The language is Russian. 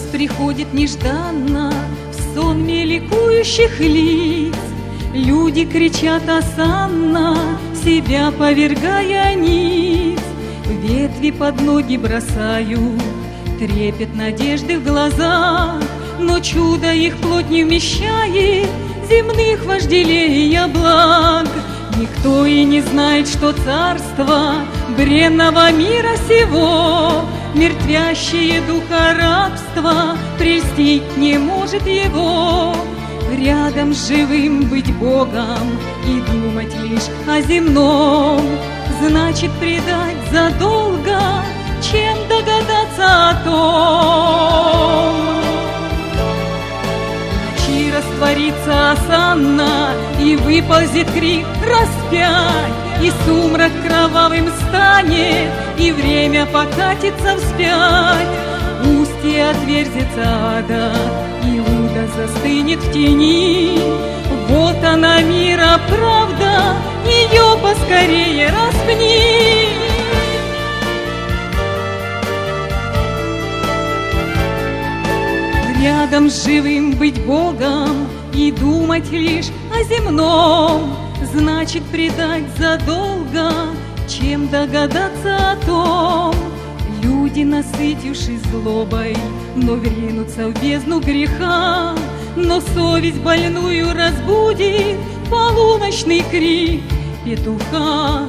приходит нежданно В сонме ликующих лиц Люди кричат осанно, Себя повергая ниц. Ветви под ноги бросают, Трепет надежды в глаза, Но чудо их плоть не вмещает Земных вожделея благ. Никто и не знает, что царство бренного мира сего, Мертвящее духа рабства, прельстить не может его. Рядом живым быть Богом и думать лишь о земном, Значит предать задолго, чем догадаться о том. Ночи растворится осанна, и выползет крик распять, И сумрак кровавым станет, и время покатится вспять. Устье отверзится ада, Иуда застынет в тени. Вот она, мира правда, ее поскорее распни. Рядом с живым быть Богом и думать лишь о земном, Значит предать задолго, чем догадаться о том. Люди, насытившись злобой, но ринутся в бездну греха, но совесть больную разбудит полуночный крик петуха.